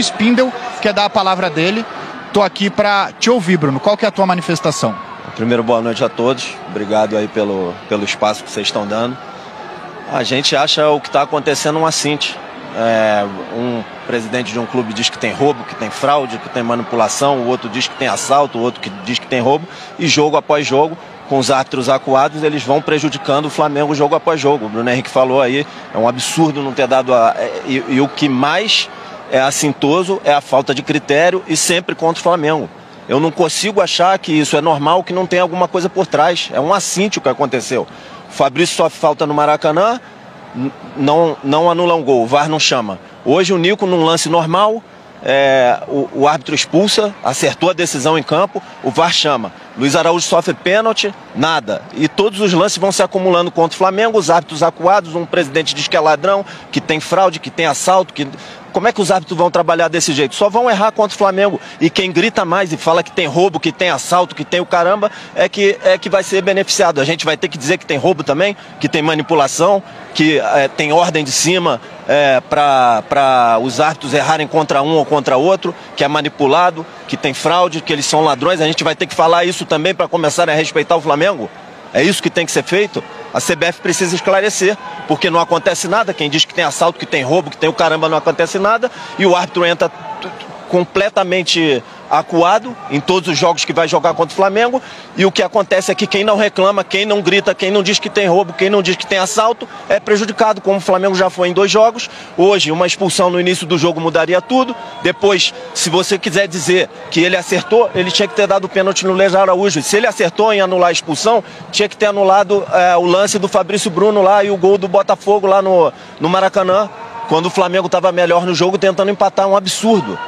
Spindel quer dar a palavra dele. Tô aqui para te ouvir, Bruno. Qual que é a tua manifestação? Primeiro, boa noite a todos. Obrigado aí pelo, pelo espaço que vocês estão dando. A gente acha o que está acontecendo um assinte. É, um presidente de um clube diz que tem roubo, que tem fraude, que tem manipulação, o outro diz que tem assalto, o outro que diz que tem roubo, e jogo após jogo, com os árbitros acuados, eles vão prejudicando o Flamengo jogo após jogo. O Bruno Henrique falou aí, é um absurdo não ter dado a. É, e, e o que mais é assintoso é a falta de critério e sempre contra o Flamengo. Eu não consigo achar que isso é normal, que não tem alguma coisa por trás. É um assinte o que aconteceu. O Fabrício sofre falta no Maracanã, não, não anula um gol, o VAR não chama. Hoje o Nico, num lance normal, é, o, o, árbitro expulsa, acertou a decisão em campo, o VAR chama. Luiz Araújo sofre pênalti, nada. E todos os lances vão se acumulando contra o Flamengo, os árbitros acuados, um presidente diz que é ladrão, que tem fraude, que tem assalto, que como é que os árbitros vão trabalhar desse jeito? Só vão errar contra o Flamengo. E quem grita mais e fala que tem roubo, que tem assalto, que tem o caramba, é que, é que vai ser beneficiado. A gente vai ter que dizer que tem roubo também, que tem manipulação, que é, tem ordem de cima é, para os árbitros errarem contra um ou contra outro, que é manipulado, que tem fraude, que eles são ladrões. A gente vai ter que falar isso também para começar a respeitar o Flamengo? É isso que tem que ser feito? A CBF precisa esclarecer, porque não acontece nada. Quem diz que tem assalto, que tem roubo, que tem o caramba, não acontece nada. E o árbitro entra completamente acuado em todos os jogos que vai jogar contra o Flamengo. E o que acontece é que quem não reclama, quem não grita, quem não diz que tem roubo, quem não diz que tem assalto, é prejudicado, como o Flamengo já foi em dois jogos. Hoje, uma expulsão no início do jogo mudaria tudo. Depois, se você quiser dizer que ele acertou, ele tinha que ter dado o pênalti no Lejar Araújo. Se ele acertou em anular a expulsão, tinha que ter anulado é, o lance do Fabrício Bruno lá e o gol do Botafogo lá no, no Maracanã, quando o Flamengo estava melhor no jogo tentando empatar. Um absurdo.